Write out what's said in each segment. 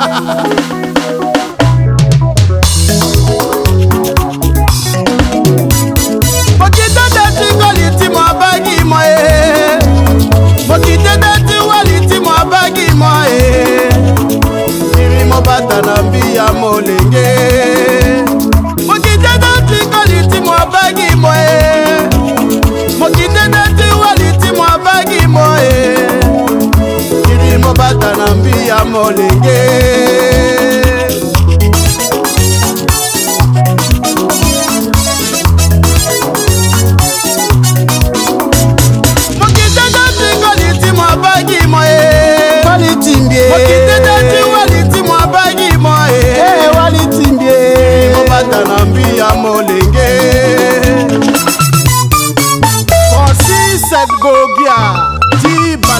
Thank you.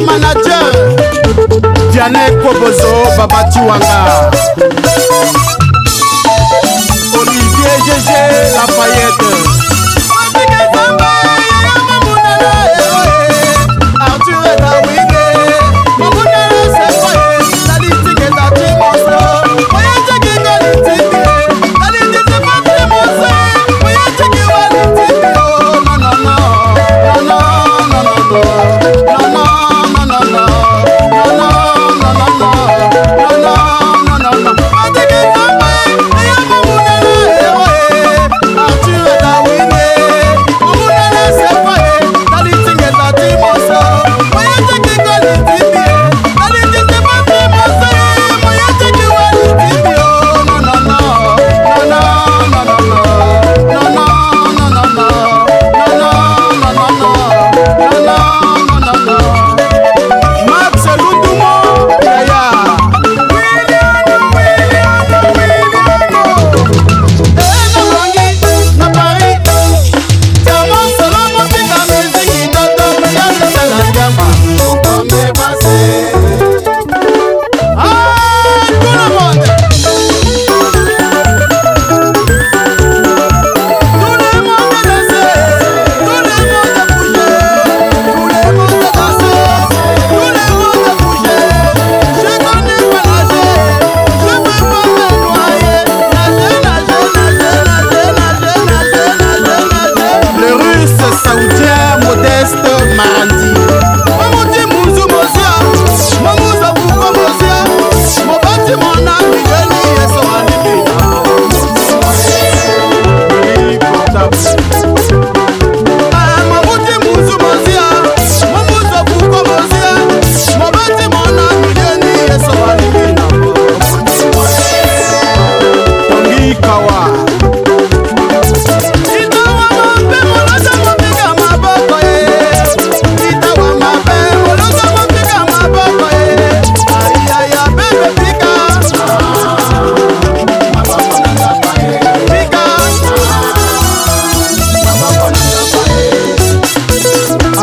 le manager diane kobozo babati wanga olivier gg lafayette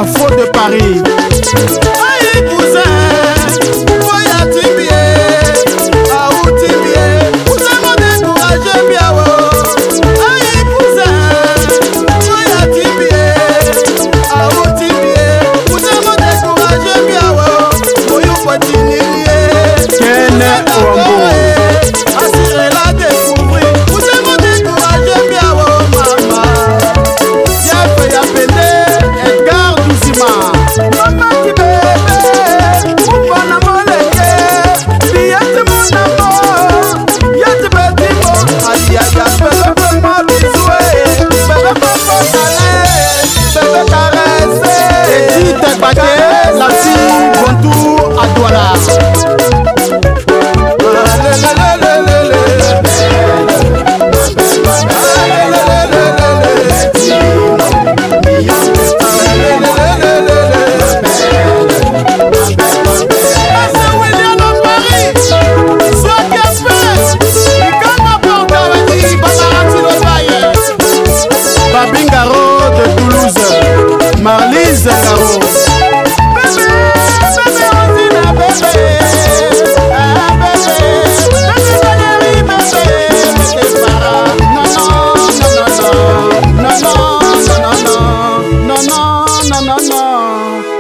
faute de Paris.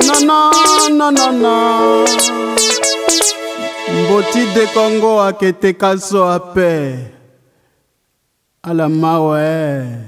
nanananana mboti de kongo akete kaso ape ala mawe